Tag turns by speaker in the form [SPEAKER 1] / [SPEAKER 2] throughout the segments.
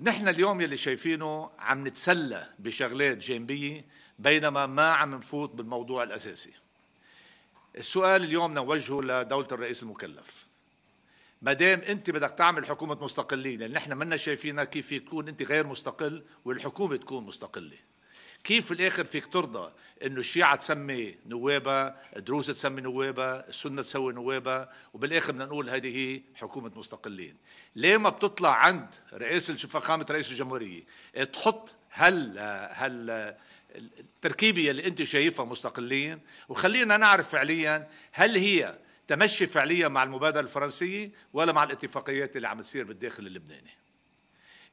[SPEAKER 1] نحن اليوم يلي شايفينه عم نتسلى بشغلات جانبية بينما ما عم نفوت بالموضوع الأساسي. السؤال اليوم نوجهه لدولة الرئيس المكلف. ما دام أنت بدك تعمل حكومة مستقلين لأن نحن منا شايفينها كيف تكون أنت غير مستقل والحكومة تكون مستقلة. كيف في الآخر فيك ترضى إنه الشيعة تسمي نوابها، الدروز تسمي نوابها، السنة تسوي نوابها، وبالآخر بدنا نقول هذه هي حكومة مستقلين. ليه ما بتطلع عند رئيس فخامة رئيس الجمهورية؟ تحط هل هل التركيبة اللي أنت شايفها مستقلين؟ وخلينا نعرف فعليا هل هي تمشي فعليا مع المبادرة الفرنسية ولا مع الاتفاقيات اللي عم تصير بالداخل اللبناني؟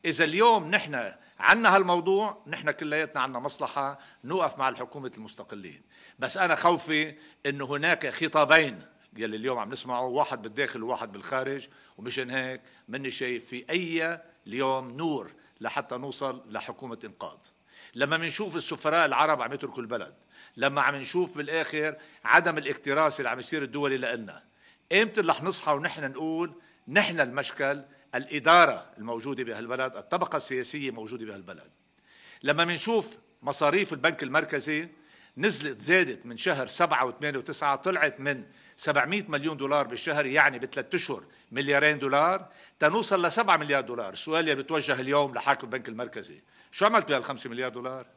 [SPEAKER 1] إذا اليوم نحن عنا هالموضوع نحن كلياتنا عنا مصلحة نوقف مع الحكومة المستقلين. بس أنا خوفي أنه هناك خطابين يلي اليوم عم نسمعه واحد بالداخل وواحد بالخارج ومشان هيك مني شايف في أي اليوم نور لحتى نوصل لحكومة إنقاذ. لما بنشوف السفراء العرب عم يتركوا البلد لما عم نشوف بالآخر عدم الاكتراث اللي عم يصير الدولي لنا إمتى رح نصحى ونحن نقول نحن المشكل الإدارة الموجودة بهالبلد الطبقة السياسية موجودة بهالبلد. لما بنشوف مصاريف البنك المركزي نزلت زادت من شهر سبعة واثنين وتسعة طلعت من 700 مليون دولار بالشهر يعني بثلاث أشهر مليارين دولار تنوصل ل 7 مليار دولار. السؤال اللي بتوجه اليوم لحاكم البنك المركزي شو عملت بهال 5 مليار دولار؟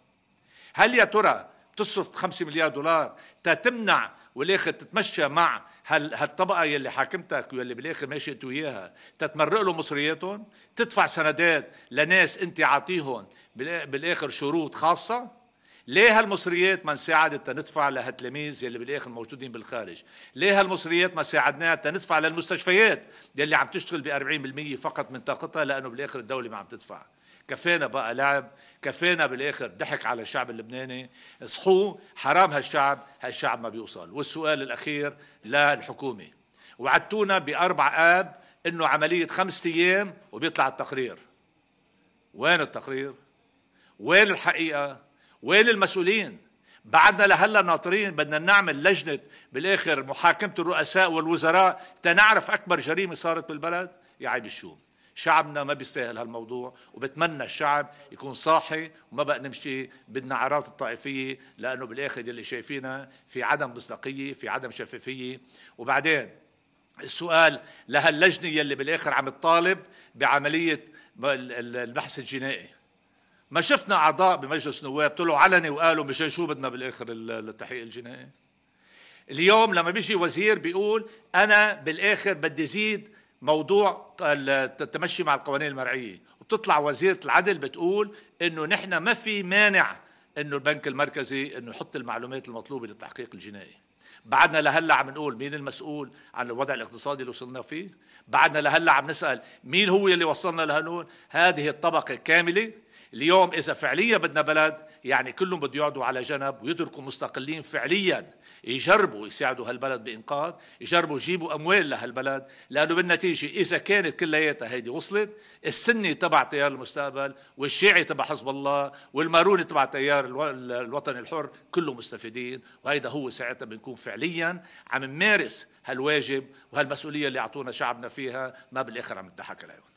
[SPEAKER 1] هل يا ترى بتصرف 5 مليار دولار تتمنع والآخر تتمشى مع هالطبقة يلي حاكمتك واللي بالآخر ماشي انت وياها تتمرق له مصرياتهم تدفع سندات لناس انت عاطيهم بالآخر شروط خاصة. ليه هالمصريات ما انساعدت تندفع لهالتلاميذ يلي بالآخر موجودين بالخارج؟ ليه هالمصريات ما ساعدناها تندفع للمستشفيات يلي عم تشتغل ب 40% فقط من طاقتها لأنه بالآخر الدولة ما عم تدفع؟ كفانا بقى لعب كفانا بالآخر ضحك على الشعب اللبناني. اصحوا حرام هالشعب هالشعب ما بيوصل. والسؤال الأخير للحكومه وعدتونا بأربع آب إنه عملية خمسة أيام وبيطلع التقرير. وين التقرير؟ وين الحقيقة؟ وين المسؤولين؟ بعدنا لهلا ناطرين بدنا نعمل لجنة بالآخر محاكمة الرؤساء والوزراء. تنعرف أكبر جريمة صارت بالبلد؟ يا عيب الشوم. شعبنا ما بيستاهل هالموضوع وبتمنى الشعب يكون صاحي وما بقى نمشي بالنعرات الطائفية لأنه بالآخر اللي شايفينها في عدم مصداقية في عدم شفافية. وبعدين السؤال لهاللجنة يلي بالآخر عم تطالب بعملية البحث الجنائي. ما شفنا أعضاء بمجلس النواب طلعوا علني وقالوا مشان شو بدنا بالآخر التحقيق الجنائي. اليوم لما بيجي وزير بيقول أنا بالآخر بدي زيد موضوع التمشي مع القوانين المرعيه وبتطلع وزيرة العدل بتقول إنه نحن ما في مانع إنه البنك المركزي إنه يحط المعلومات المطلوبة للتحقيق الجنائي. بعدنا لهلأ عم نقول مين المسؤول عن الوضع الاقتصادي اللي وصلنا فيه؟ بعدنا لهلأ عم نسأل مين هو اللي وصلنا لهنقول هذه الطبقة كاملة اليوم إذا فعليا بدنا بلد يعني كلهم بده يقعدوا على جنب ويتركوا مستقلين فعليا يجربوا يساعدوا هالبلد بإنقاذ يجربوا يجيبوا أموال لهالبلد لأنه بالنتيجة إذا كانت كلياتها هيدي وصلت السني تبع تيار المستقبل والشيعي تبع حزب الله والماروني تبع تيار الوطني الحر كلهم مستفيدين وهيدا هو ساعتها بنكون فعليا عم نمارس هالواجب وهالمسؤولية اللي أعطونا شعبنا فيها ما بالآخر عم نضحك عليهم.